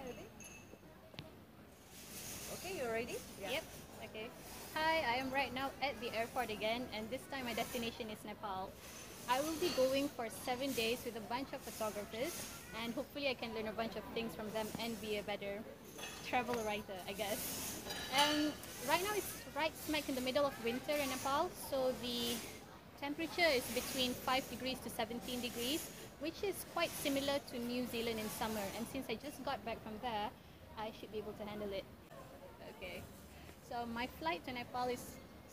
ready? Okay, you ready? Yep. Okay. Hi, I am right now at the airport again, and this time my destination is Nepal. I will be going for seven days with a bunch of photographers, and hopefully I can learn a bunch of things from them and be a better travel writer, I guess. Um, right now it's right smack in the middle of winter in Nepal, so the temperature is between 5 degrees to 17 degrees, which is quite similar to New Zealand in summer. And since I just got back from there, I should be able to handle it. Okay. So my flight to Nepal is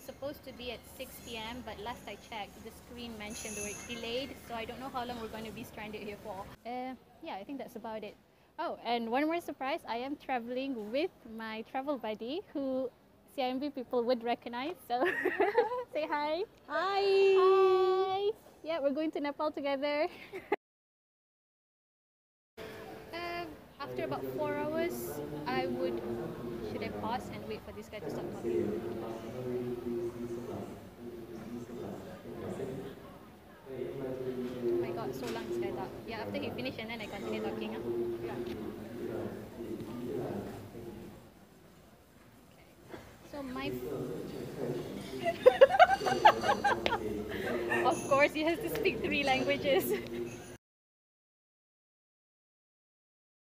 supposed to be at 6 p.m. but last I checked, the screen mentioned the word delayed, so I don't know how long we're going to be stranded here for. Uh, yeah, I think that's about it. Oh, and one more surprise, I am traveling with my travel buddy who CIMB people would recognize, so say hi. Hi. Hi. Yeah, we're going to Nepal together. Um, after about four hours, I would. Should I pause and wait for this guy to stop talking? Oh my god, so long this guy talk. Yeah, after he finish and then I continue talking. Huh? So my of course, he has to speak three languages.